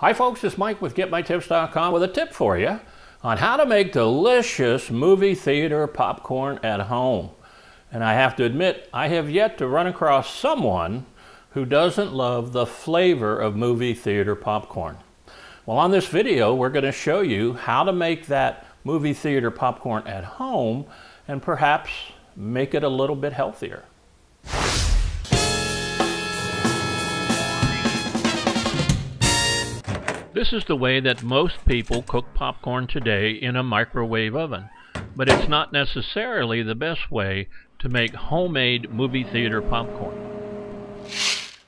Hi folks, it's Mike with GetMyTips.com with a tip for you on how to make delicious movie theater popcorn at home. And I have to admit, I have yet to run across someone who doesn't love the flavor of movie theater popcorn. Well, on this video, we're going to show you how to make that movie theater popcorn at home and perhaps make it a little bit healthier. This is the way that most people cook popcorn today in a microwave oven, but it's not necessarily the best way to make homemade movie theater popcorn.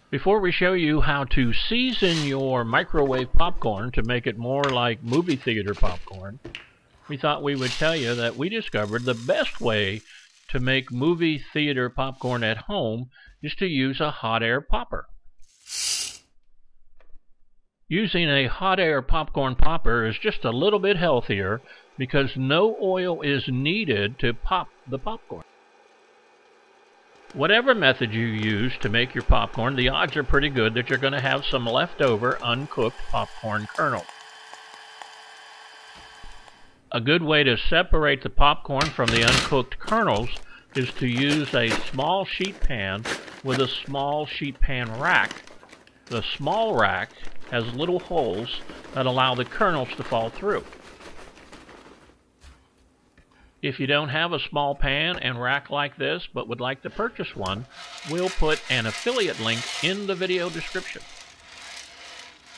Before we show you how to season your microwave popcorn to make it more like movie theater popcorn, we thought we would tell you that we discovered the best way to make movie theater popcorn at home is to use a hot air popper. Using a hot air popcorn popper is just a little bit healthier because no oil is needed to pop the popcorn. Whatever method you use to make your popcorn, the odds are pretty good that you're going to have some leftover uncooked popcorn kernel. A good way to separate the popcorn from the uncooked kernels is to use a small sheet pan with a small sheet pan rack. The small rack has little holes that allow the kernels to fall through. If you don't have a small pan and rack like this but would like to purchase one, we'll put an affiliate link in the video description.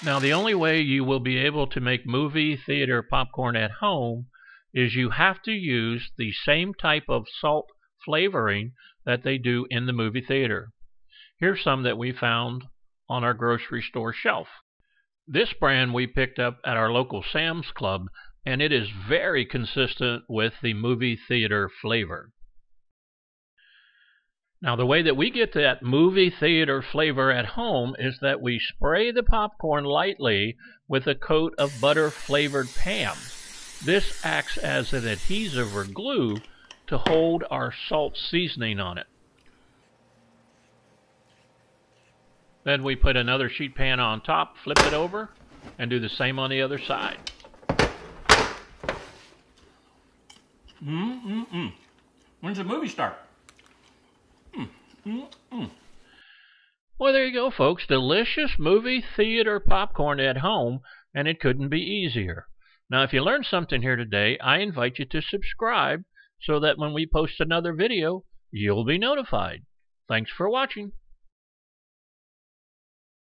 Now the only way you will be able to make movie theater popcorn at home is you have to use the same type of salt flavoring that they do in the movie theater. Here's some that we found on our grocery store shelf. This brand we picked up at our local Sam's Club, and it is very consistent with the movie theater flavor. Now, the way that we get that movie theater flavor at home is that we spray the popcorn lightly with a coat of butter flavored Pam. This acts as an adhesive or glue to hold our salt seasoning on it. Then we put another sheet pan on top, flip it over, and do the same on the other side. Mm-mm-mm. When's the movie start? Mm-mm-mm. Well, there you go, folks. Delicious movie theater popcorn at home, and it couldn't be easier. Now, if you learned something here today, I invite you to subscribe so that when we post another video, you'll be notified. Thanks for watching.